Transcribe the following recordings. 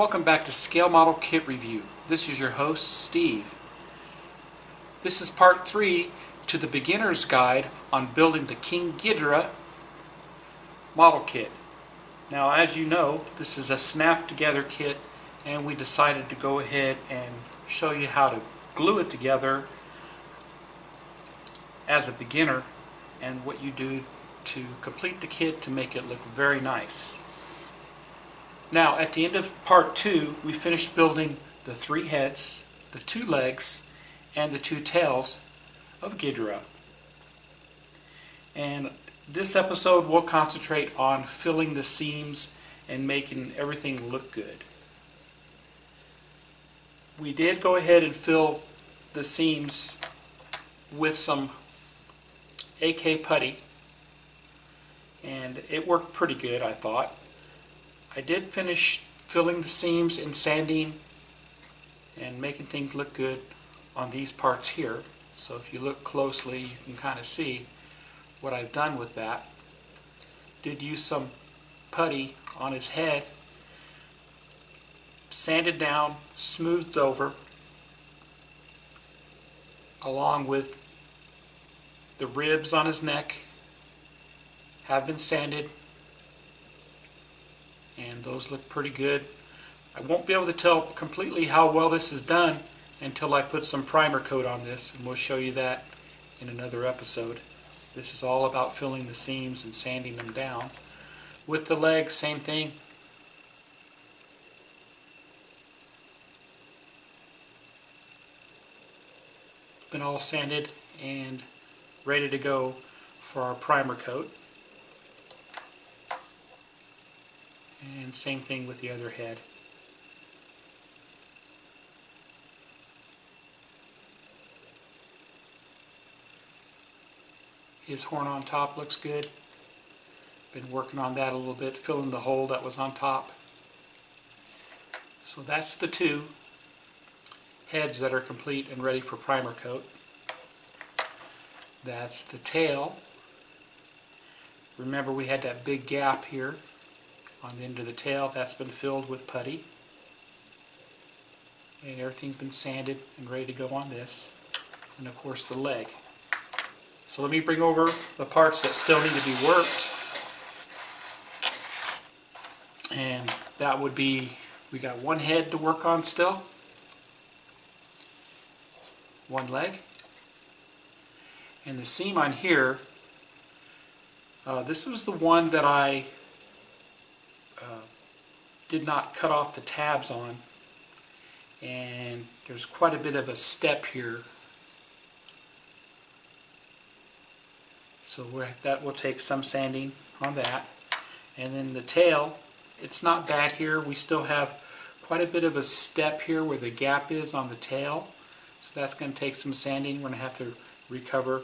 Welcome back to Scale Model Kit Review. This is your host, Steve. This is part 3 to the beginner's guide on building the King Ghidorah model kit. Now as you know, this is a snap together kit and we decided to go ahead and show you how to glue it together as a beginner and what you do to complete the kit to make it look very nice. Now at the end of part two we finished building the three heads, the two legs, and the two tails of Ghidorah. And this episode will concentrate on filling the seams and making everything look good. We did go ahead and fill the seams with some AK putty and it worked pretty good I thought. I did finish filling the seams and sanding and making things look good on these parts here. So if you look closely you can kind of see what I've done with that. Did use some putty on his head, sanded down, smoothed over, along with the ribs on his neck have been sanded and those look pretty good. I won't be able to tell completely how well this is done until I put some primer coat on this and we'll show you that in another episode. This is all about filling the seams and sanding them down. With the legs, same thing. Been all sanded and ready to go for our primer coat. And same thing with the other head. His horn on top looks good. Been working on that a little bit, filling the hole that was on top. So that's the two heads that are complete and ready for primer coat. That's the tail. Remember we had that big gap here on the end of the tail. That's been filled with putty. And everything's been sanded and ready to go on this. And of course the leg. So let me bring over the parts that still need to be worked. And that would be, we got one head to work on still. One leg. And the seam on here, uh, this was the one that I uh, did not cut off the tabs on. And there's quite a bit of a step here. So that will take some sanding on that. And then the tail, it's not bad here. We still have quite a bit of a step here where the gap is on the tail. So that's going to take some sanding. We're going to have to recover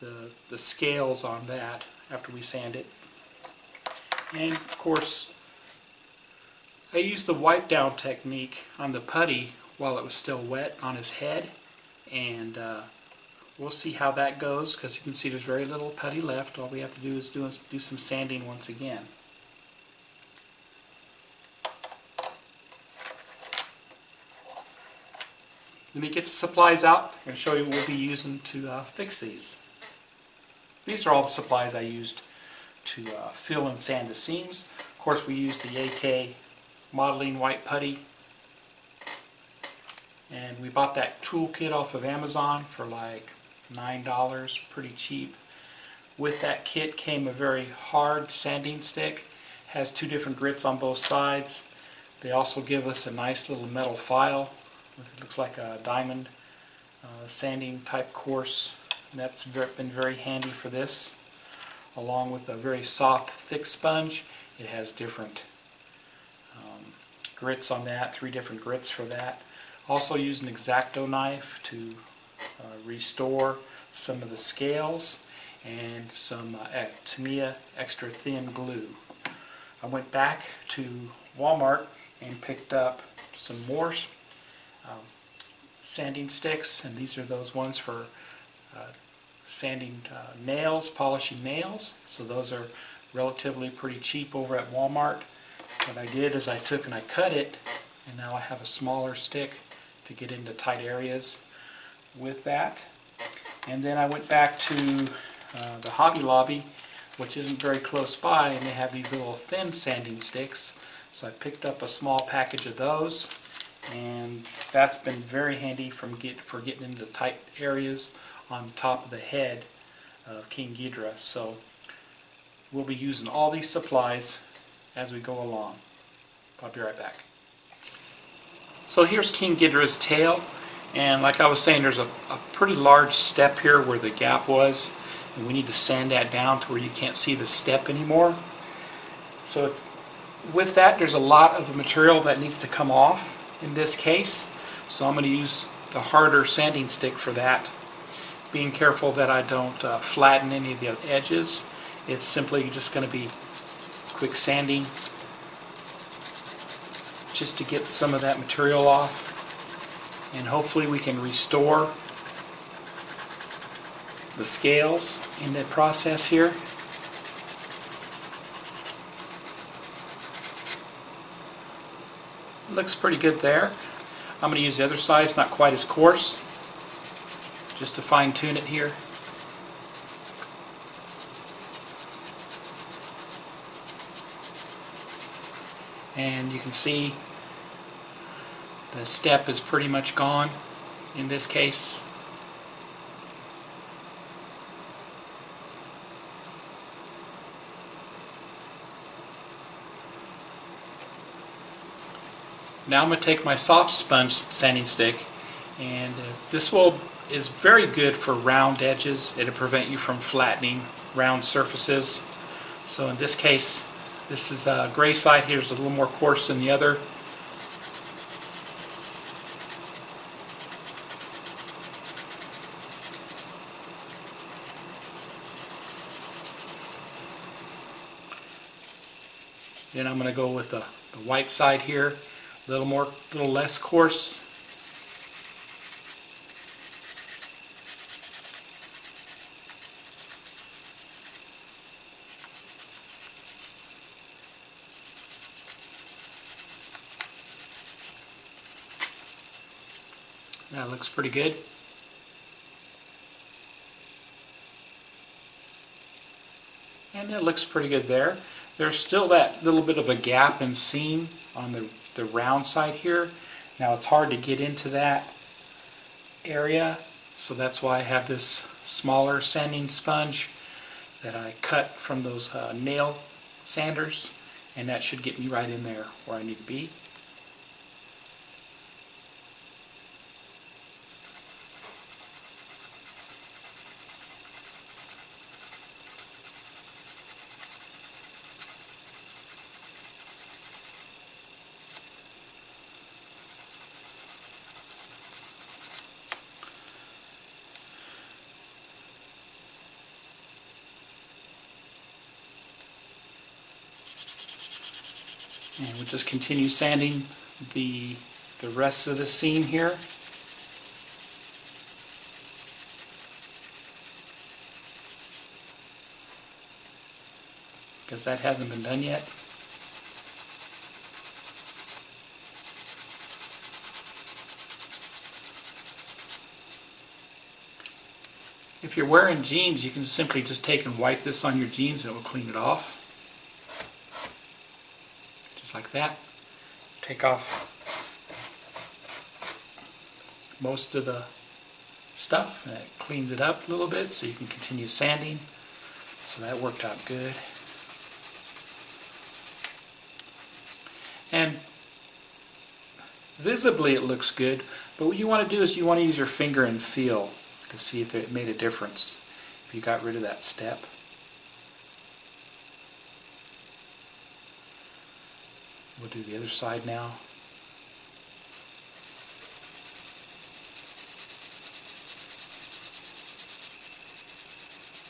the, the scales on that after we sand it. And of course, I used the wipe down technique on the putty while it was still wet on his head. And uh, we'll see how that goes because you can see there's very little putty left. All we have to do is do, do some sanding once again. Let me get the supplies out and show you what we'll be using to uh, fix these. These are all the supplies I used to uh, fill and sand the seams. Of course we used the AK modeling white putty and we bought that toolkit off of Amazon for like $9, pretty cheap. With that kit came a very hard sanding stick, has two different grits on both sides. They also give us a nice little metal file it looks like a diamond uh, sanding type course. And that's been very handy for this. Along with a very soft, thick sponge. It has different um, grits on that, three different grits for that. Also use an X-Acto knife to uh, restore some of the scales and some uh, Tamiya extra thin glue. I went back to Walmart and picked up some more um, sanding sticks, and these are those ones for uh, sanding uh, nails, polishing nails. So those are relatively pretty cheap over at Walmart. What I did is I took and I cut it, and now I have a smaller stick to get into tight areas with that. And then I went back to uh, the Hobby Lobby, which isn't very close by, and they have these little thin sanding sticks. So I picked up a small package of those, and that's been very handy from get, for getting into tight areas on top of the head of King Ghidorah. So we'll be using all these supplies as we go along. I'll be right back. So here's King Ghidorah's tail. And like I was saying, there's a, a pretty large step here where the gap was. And we need to sand that down to where you can't see the step anymore. So with that, there's a lot of material that needs to come off in this case. So I'm going to use the harder sanding stick for that. Being careful that I don't uh, flatten any of the edges. It's simply just going to be quick sanding just to get some of that material off and hopefully we can restore the scales in the process here. Looks pretty good there. I'm going to use the other side, it's not quite as coarse, just to fine tune it here. And you can see the step is pretty much gone in this case. Now I'm going to take my soft sponge sanding stick and uh, this will is very good for round edges. It'll prevent you from flattening round surfaces. So in this case, this is the uh, gray side here is a little more coarse than the other. Then I'm going to go with the, the white side here, a little more, a little less coarse. That looks pretty good. And it looks pretty good there. There's still that little bit of a gap and seam on the, the round side here. Now it's hard to get into that area, so that's why I have this smaller sanding sponge that I cut from those uh, nail sanders, and that should get me right in there where I need to be. And we'll just continue sanding the, the rest of the seam here. Because that hasn't been done yet. If you're wearing jeans, you can simply just take and wipe this on your jeans and it will clean it off like that. Take off most of the stuff and it cleans it up a little bit so you can continue sanding. So that worked out good. And visibly it looks good, but what you want to do is you want to use your finger and feel to see if it made a difference, if you got rid of that step. We'll do the other side now.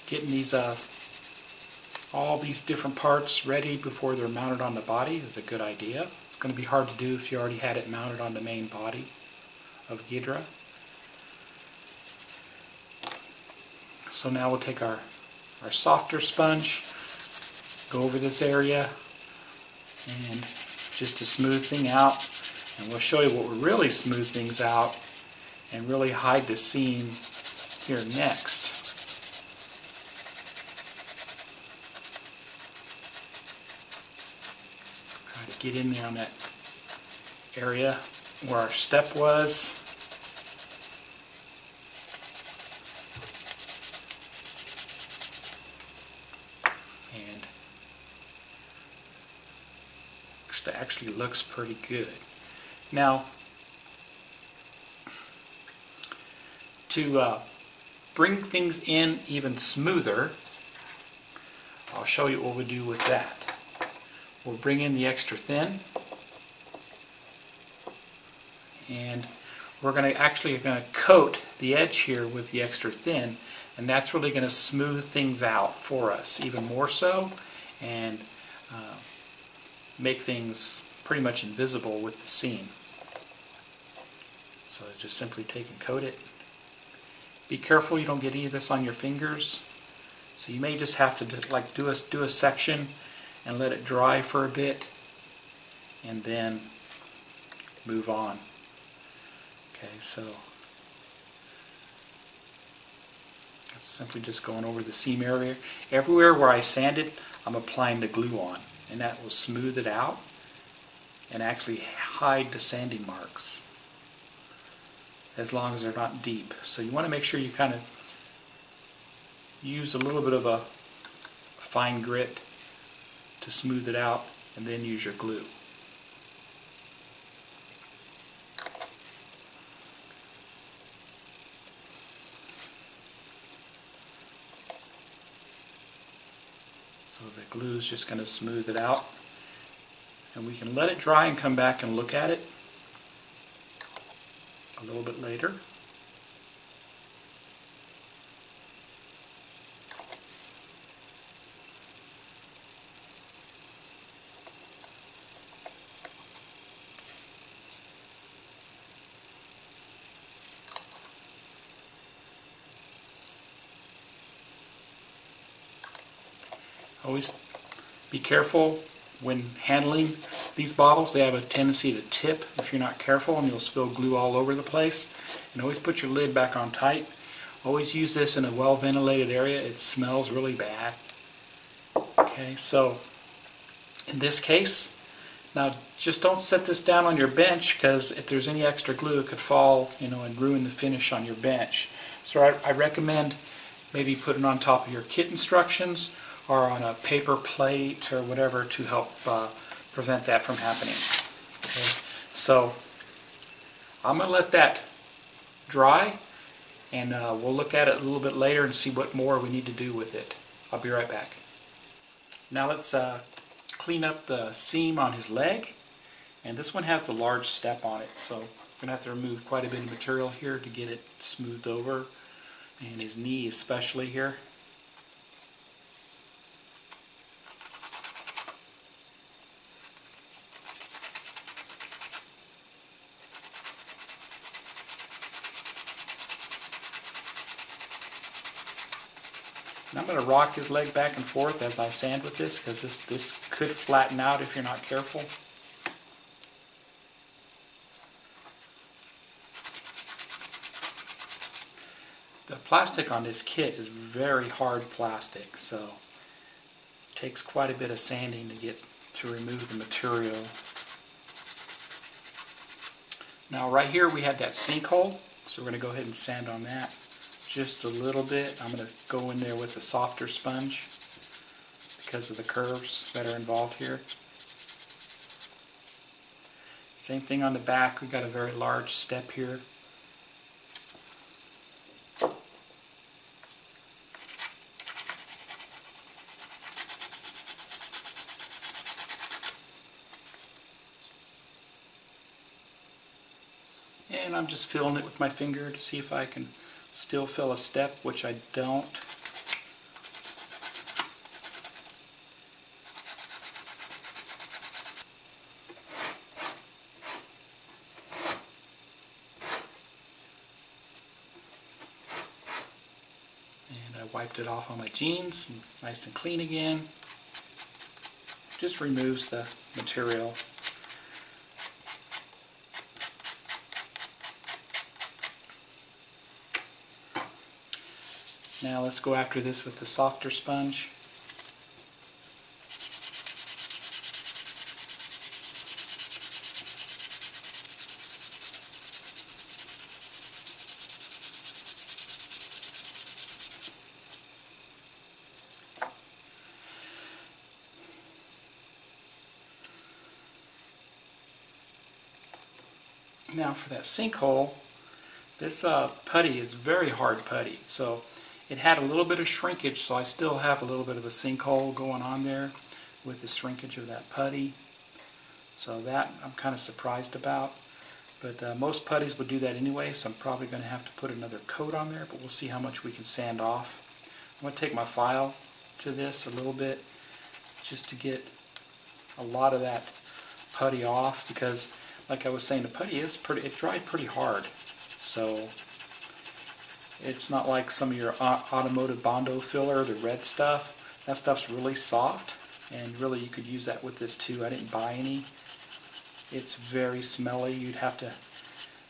Getting these uh, all these different parts ready before they're mounted on the body is a good idea. It's going to be hard to do if you already had it mounted on the main body of Ghidorah. So now we'll take our, our softer sponge, go over this area, and just to smooth things out. And we'll show you what will really smooth things out and really hide the seam here next. Try to get in there on that area where our step was. And actually looks pretty good. Now, to uh, bring things in even smoother, I'll show you what we do with that. We'll bring in the extra thin and we're going to actually going to coat the edge here with the extra thin and that's really going to smooth things out for us even more so and uh, make things pretty much invisible with the seam. So just simply take and coat it. Be careful you don't get any of this on your fingers. So you may just have to like do a, do a section and let it dry for a bit and then move on. Okay, so that's simply just going over the seam area. Everywhere where I sanded, I'm applying the glue on and that will smooth it out and actually hide the sanding marks as long as they're not deep. So you want to make sure you kind of use a little bit of a fine grit to smooth it out and then use your glue. So the glue is just going to smooth it out. And we can let it dry and come back and look at it a little bit later. Always be careful when handling these bottles. They have a tendency to tip if you're not careful and you'll spill glue all over the place. And always put your lid back on tight. Always use this in a well ventilated area. It smells really bad. Okay, so in this case, now just don't set this down on your bench because if there's any extra glue it could fall you know and ruin the finish on your bench. So I, I recommend maybe put it on top of your kit instructions or on a paper plate or whatever to help uh, prevent that from happening. Okay, so I'm going to let that dry and uh, we'll look at it a little bit later and see what more we need to do with it. I'll be right back. Now let's uh, clean up the seam on his leg and this one has the large step on it so I'm going to have to remove quite a bit of material here to get it smoothed over and his knee especially here. Rock his leg back and forth as I sand with this because this, this could flatten out if you're not careful. The plastic on this kit is very hard plastic, so it takes quite a bit of sanding to get to remove the material. Now right here we have that sinkhole, so we're going to go ahead and sand on that just a little bit. I'm going to go in there with a softer sponge because of the curves that are involved here. Same thing on the back. We've got a very large step here. And I'm just filling it with my finger to see if I can still fill a step, which I don't. And I wiped it off on my jeans, nice and clean again. Just removes the material Now let's go after this with the softer sponge. Now for that sinkhole, this uh, putty is very hard putty, so it had a little bit of shrinkage, so I still have a little bit of a sinkhole going on there with the shrinkage of that putty. So that I'm kind of surprised about. But uh, most putties would do that anyway, so I'm probably going to have to put another coat on there, but we'll see how much we can sand off. I'm going to take my file to this a little bit just to get a lot of that putty off because like I was saying, the putty is pretty, it dried pretty hard. So it's not like some of your automotive Bondo filler, the red stuff. That stuff's really soft and really you could use that with this too. I didn't buy any. It's very smelly. You'd have to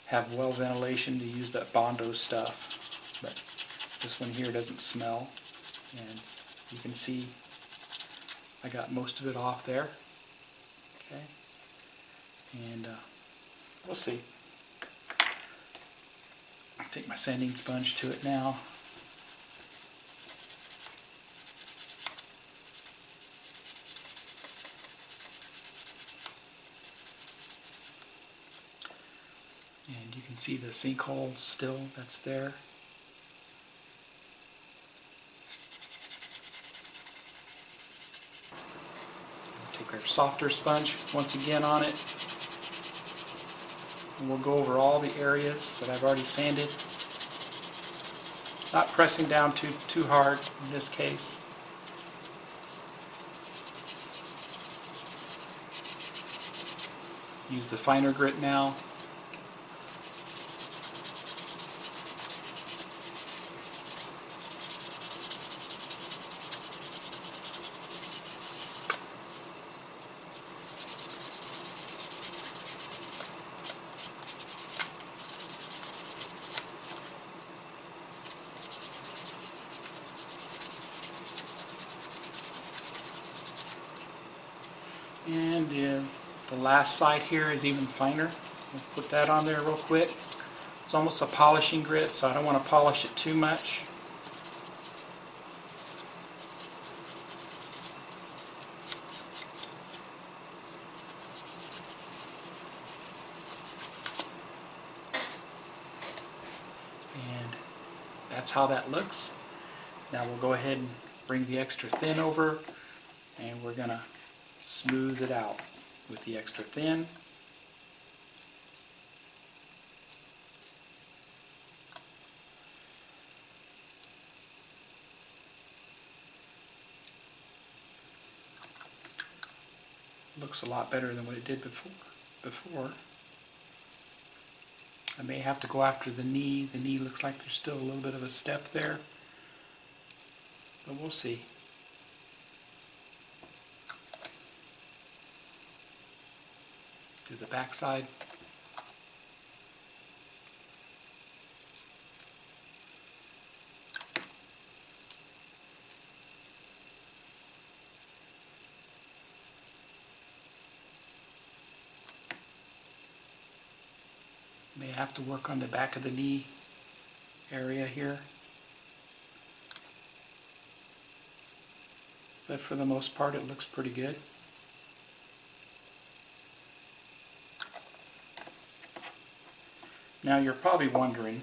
have well ventilation to use that Bondo stuff. But this one here doesn't smell. And you can see I got most of it off there. Okay. And uh, we'll see. Take my sanding sponge to it now. And you can see the sinkhole still that's there. Take our softer sponge once again on it. And we'll go over all the areas that I've already sanded. Not pressing down too, too hard in this case. Use the finer grit now. And uh, the last side here is even finer. We'll put that on there real quick. It's almost a polishing grit, so I don't want to polish it too much. And that's how that looks. Now we'll go ahead and bring the extra thin over and we're going to smooth it out with the extra thin. Looks a lot better than what it did before. before. I may have to go after the knee. The knee looks like there's still a little bit of a step there. But we'll see. Do the back side. May have to work on the back of the knee area here. But for the most part it looks pretty good. Now you're probably wondering,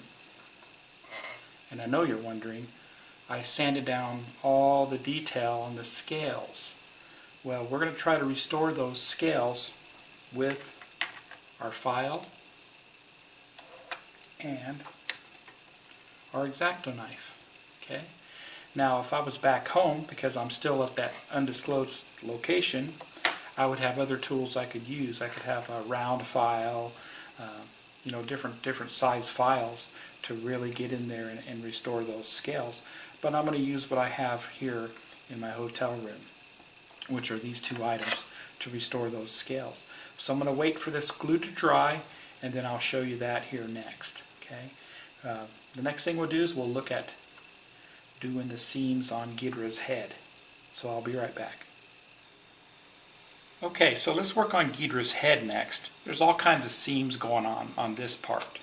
and I know you're wondering, I sanded down all the detail on the scales. Well, we're going to try to restore those scales with our file and our X-Acto knife. Okay. Now, if I was back home, because I'm still at that undisclosed location, I would have other tools I could use. I could have a round file, uh, you know, different different size files to really get in there and, and restore those scales. But I'm going to use what I have here in my hotel room, which are these two items, to restore those scales. So I'm going to wait for this glue to dry, and then I'll show you that here next. Okay. Uh, the next thing we'll do is we'll look at doing the seams on Ghidorah's head. So I'll be right back. Okay, so let's work on Ghidorah's head next. There's all kinds of seams going on on this part.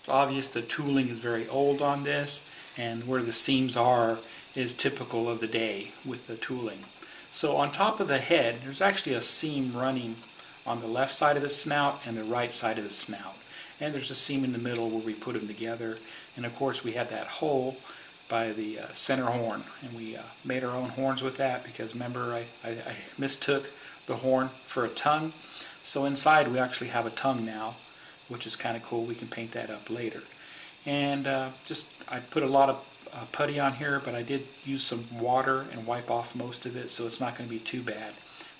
It's obvious the tooling is very old on this, and where the seams are is typical of the day with the tooling. So on top of the head, there's actually a seam running on the left side of the snout and the right side of the snout. And there's a seam in the middle where we put them together. And of course we had that hole by the uh, center horn. And we uh, made our own horns with that because remember I, I, I mistook the horn for a tongue. So inside we actually have a tongue now, which is kind of cool. We can paint that up later. And uh, just, I put a lot of uh, putty on here, but I did use some water and wipe off most of it, so it's not going to be too bad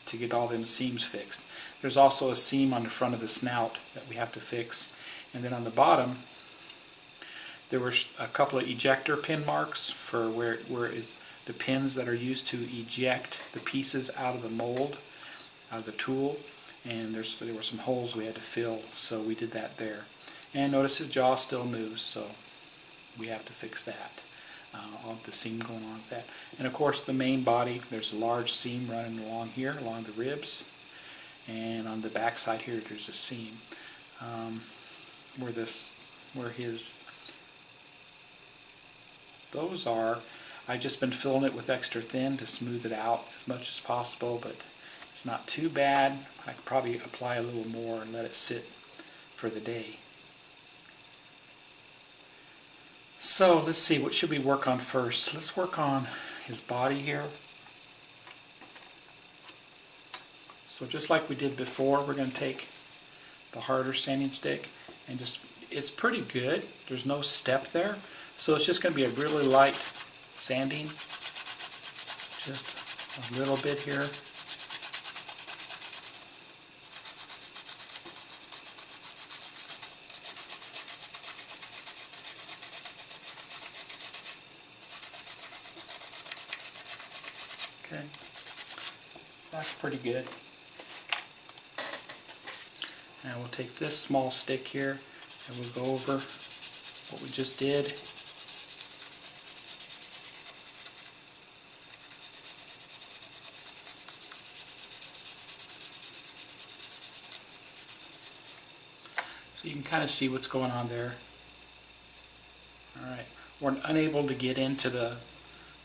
to get all them seams fixed. There's also a seam on the front of the snout that we have to fix. And then on the bottom, there were a couple of ejector pin marks for where, where is the pins that are used to eject the pieces out of the mold, of the tool. And there's, there were some holes we had to fill, so we did that there. And notice his jaw still moves, so we have to fix that uh, of the seam going on with that. And of course the main body, there's a large seam running along here, along the ribs. And on the back side here, there's a seam um, where this, where his, those are. I've just been filling it with extra thin to smooth it out as much as possible, but it's not too bad. I could probably apply a little more and let it sit for the day. So let's see, what should we work on first? Let's work on his body here. So just like we did before, we're going to take the harder sanding stick and just, it's pretty good. There's no step there. So it's just going to be a really light sanding. Just a little bit here. Okay, that's pretty good. Now we'll take this small stick here and we'll go over what we just did. So you can kind of see what's going on there. Alright, we're unable to get into the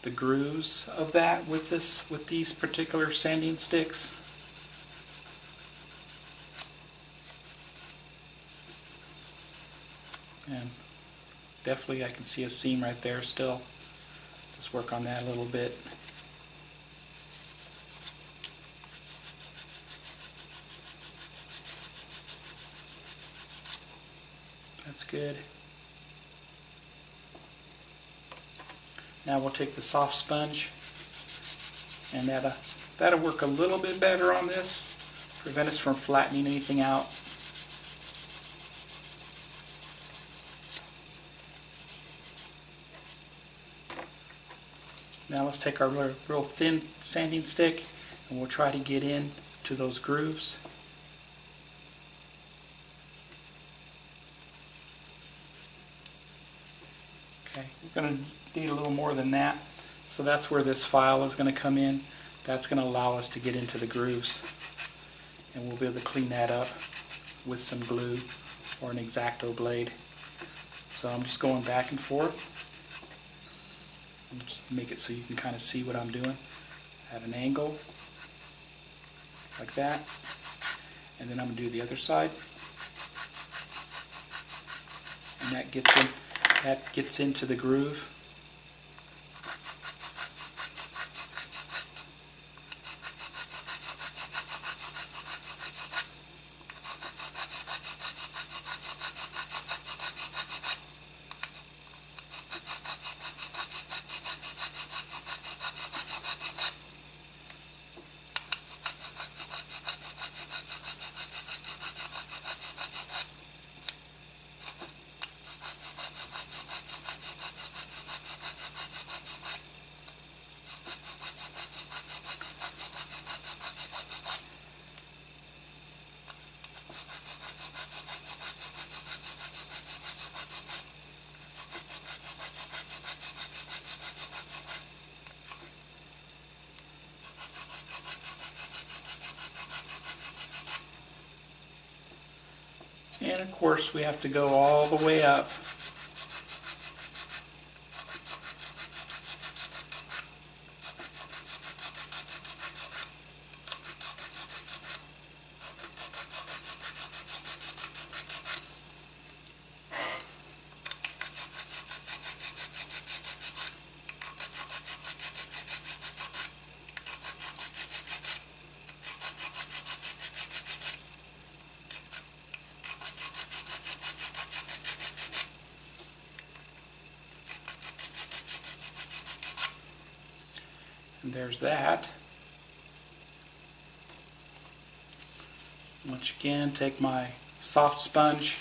the grooves of that with this with these particular sanding sticks. And definitely I can see a seam right there still. Just work on that a little bit. That's good. Now we'll take the soft sponge and that'll, that'll work a little bit better on this, prevent us from flattening anything out. Now let's take our real, real thin sanding stick and we'll try to get in to those grooves. Okay, we're going to need a little more than that. So that's where this file is going to come in. That's going to allow us to get into the grooves. And we'll be able to clean that up with some glue or an X-Acto blade. So I'm just going back and forth. Just make it so you can kind of see what I'm doing at an angle like that. And then I'm going to do the other side. And that gets in that gets into the groove. Course we have to go all the way up. There's that. Once again, take my soft sponge.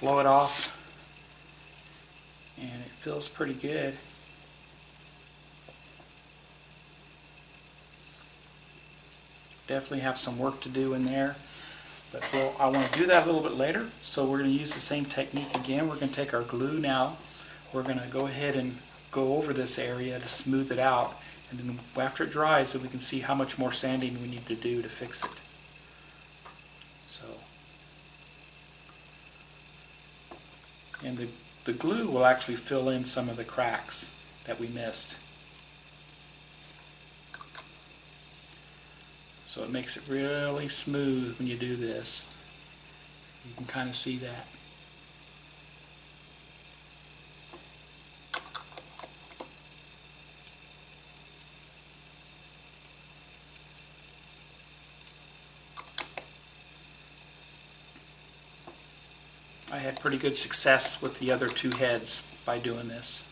Blow it off. And it feels pretty good. Definitely have some work to do in there. But well, I want to do that a little bit later, so we're going to use the same technique again. We're going to take our glue now. We're going to go ahead and go over this area to smooth it out. And then after it dries, then we can see how much more sanding we need to do to fix it. So, and the, the glue will actually fill in some of the cracks that we missed. So it makes it really smooth when you do this. You can kind of see that. I had pretty good success with the other two heads by doing this.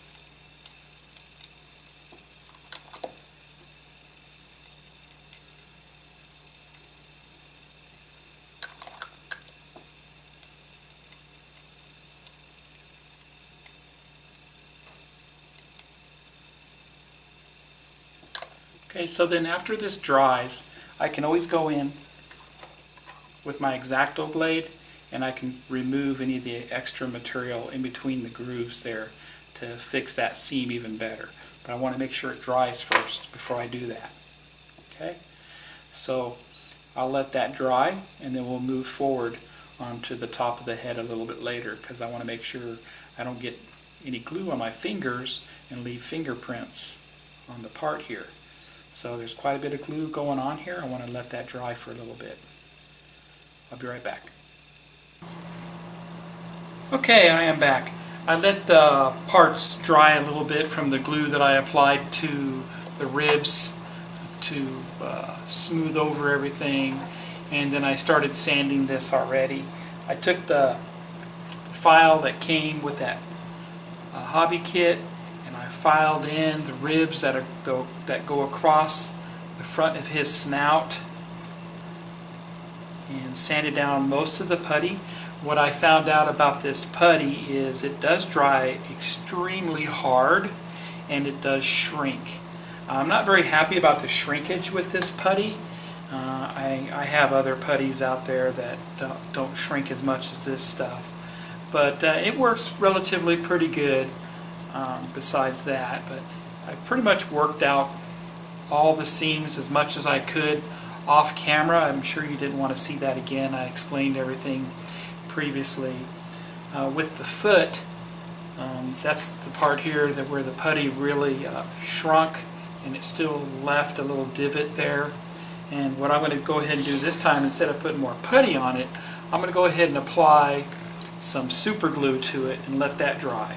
So then after this dries, I can always go in with my X-Acto blade and I can remove any of the extra material in between the grooves there to fix that seam even better. But I want to make sure it dries first before I do that. Okay, so I'll let that dry and then we'll move forward onto the top of the head a little bit later because I want to make sure I don't get any glue on my fingers and leave fingerprints on the part here. So there's quite a bit of glue going on here. I want to let that dry for a little bit. I'll be right back. Okay, I am back. I let the parts dry a little bit from the glue that I applied to the ribs to uh, smooth over everything and then I started sanding this already. I took the file that came with that uh, hobby kit filed in the ribs that, are, the, that go across the front of his snout and sanded down most of the putty. What I found out about this putty is it does dry extremely hard and it does shrink. I'm not very happy about the shrinkage with this putty. Uh, I, I, have other putties out there that don't, don't, shrink as much as this stuff. But uh, it works relatively pretty good um, besides that. But I pretty much worked out all the seams as much as I could off camera. I'm sure you didn't want to see that again. I explained everything previously. Uh, with the foot, um, that's the part here that where the putty really uh, shrunk and it still left a little divot there. And what I'm going to go ahead and do this time, instead of putting more putty on it, I'm going to go ahead and apply some super glue to it and let that dry.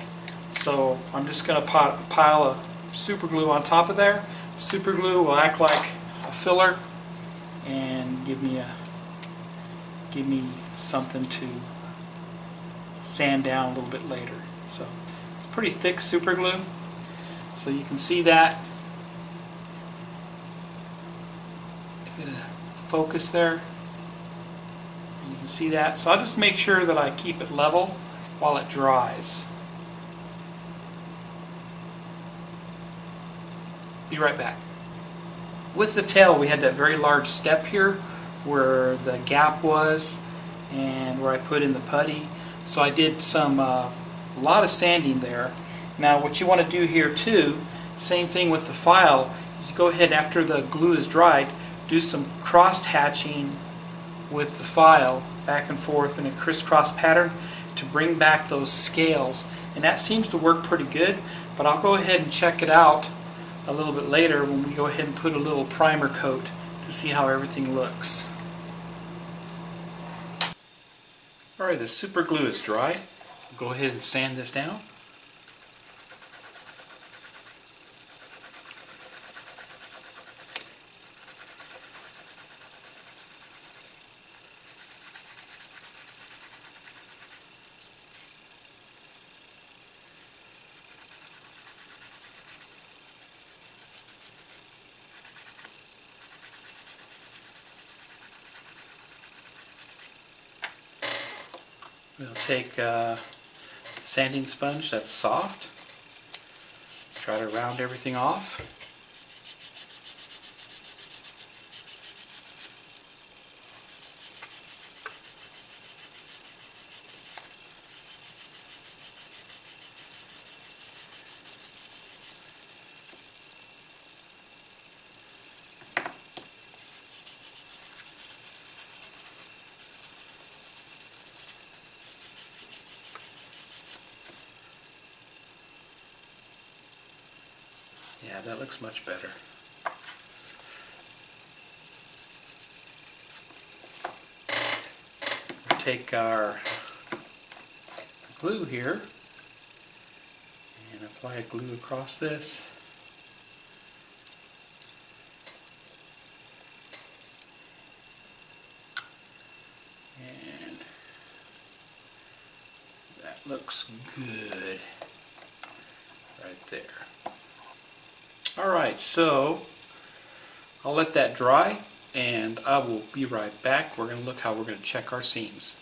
So I'm just going to pile a super glue on top of there. Super glue will act like a filler and give me a give me something to sand down a little bit later. So it's pretty thick super glue. So you can see that. If it focus there, you can see that. So I'll just make sure that I keep it level while it dries. Be right back. With the tail, we had that very large step here where the gap was and where I put in the putty. So I did some, uh, a lot of sanding there. Now what you want to do here too Same thing with the file. Just go ahead after the glue is dried, do some cross hatching with the file back and forth in a crisscross pattern to bring back those scales. And that seems to work pretty good, but I'll go ahead and check it out a little bit later when we go ahead and put a little primer coat to see how everything looks. Alright, the super glue is dried. Go ahead and sand this down. We'll take a sanding sponge that's soft, try to round everything off. Yeah, that looks much better. Take our glue here and apply a glue across this. And that looks good right there. Alright, so I'll let that dry and I will be right back. We're going to look how we're going to check our seams.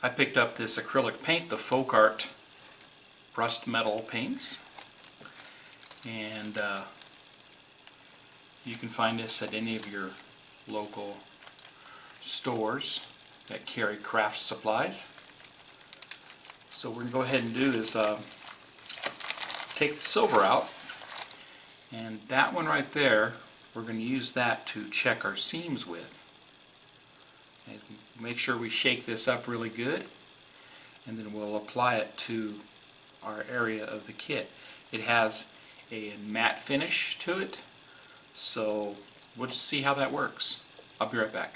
I picked up this acrylic paint, the Folk Art Rust Metal Paints. And uh, you can find this at any of your local stores that carry craft supplies. So we're going to go ahead and do is Uh, take the silver out and that one right there we're going to use that to check our seams with. And make sure we shake this up really good and then we'll apply it to our area of the kit. It has a matte finish to it so we'll just see how that works. I'll be right back.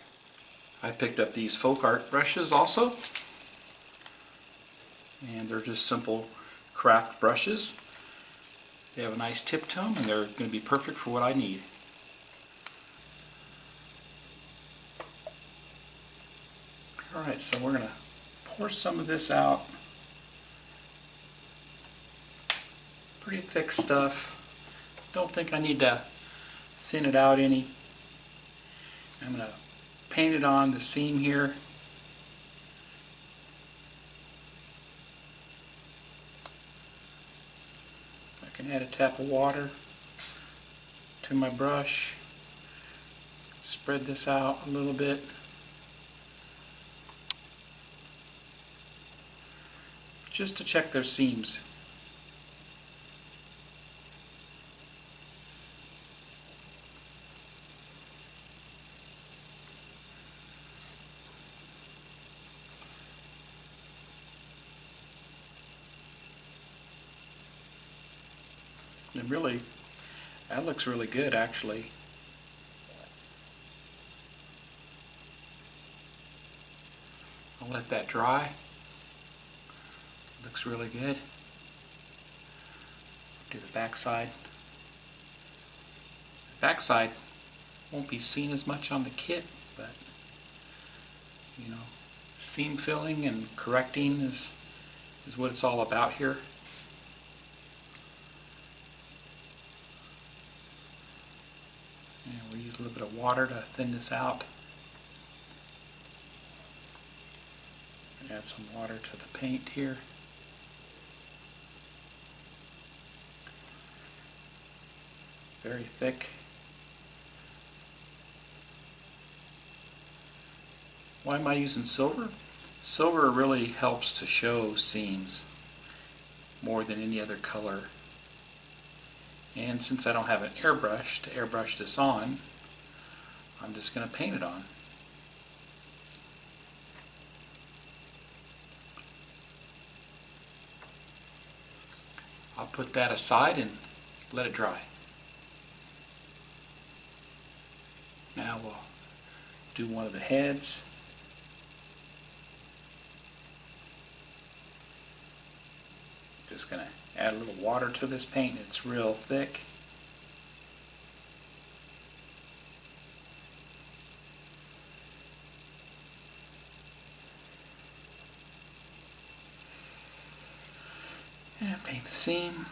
I picked up these folk art brushes also. And they're just simple craft brushes they have a nice tip tone and they're going to be perfect for what I need. Alright, so we're going to pour some of this out. Pretty thick stuff. Don't think I need to thin it out any. I'm going to paint it on the seam here. Can add a tap of water to my brush. Spread this out a little bit. Just to check their seams. And really, that looks really good actually. I'll let that dry. Looks really good. Do the back side. The back side won't be seen as much on the kit, but you know, seam filling and correcting is is what it's all about here. Use a little bit of water to thin this out. Add some water to the paint here. Very thick. Why am I using silver? Silver really helps to show seams more than any other color And since I don't have an airbrush to airbrush this on, I'm just going to paint it on. I'll put that aside and let it dry. Now we'll do one of the heads. Just going to add a little water to this paint. It's real thick. And paint the seam.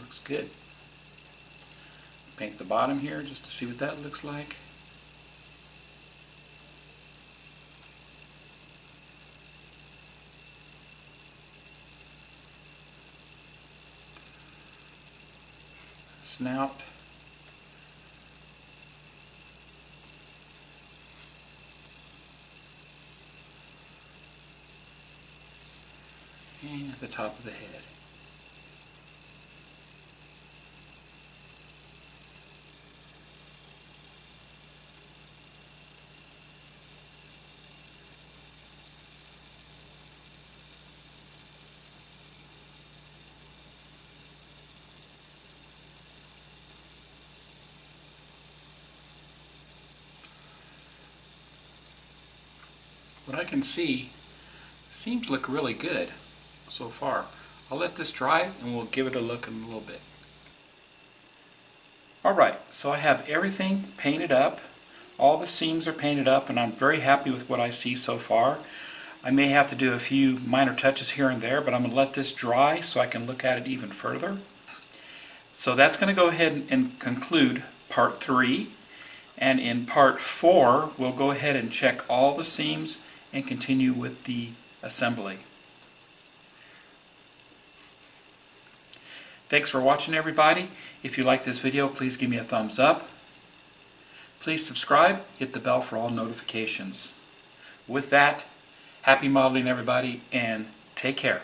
Looks good. Paint the bottom here just to see what that looks like. Snout. And the top of the head. What I can see seems to look really good so far. I'll let this dry and we'll give it a look in a little bit. Alright, so I have everything painted up. All the seams are painted up and I'm very happy with what I see so far. I may have to do a few minor touches here and there, but I'm going to let this dry so I can look at it even further. So that's going to go ahead and conclude part 3. And in part 4, we'll go ahead and check all the seams and continue with the assembly. Thanks for watching everybody. If you like this video, please give me a thumbs up. Please subscribe, hit the bell for all notifications. With that, happy modeling everybody and take care.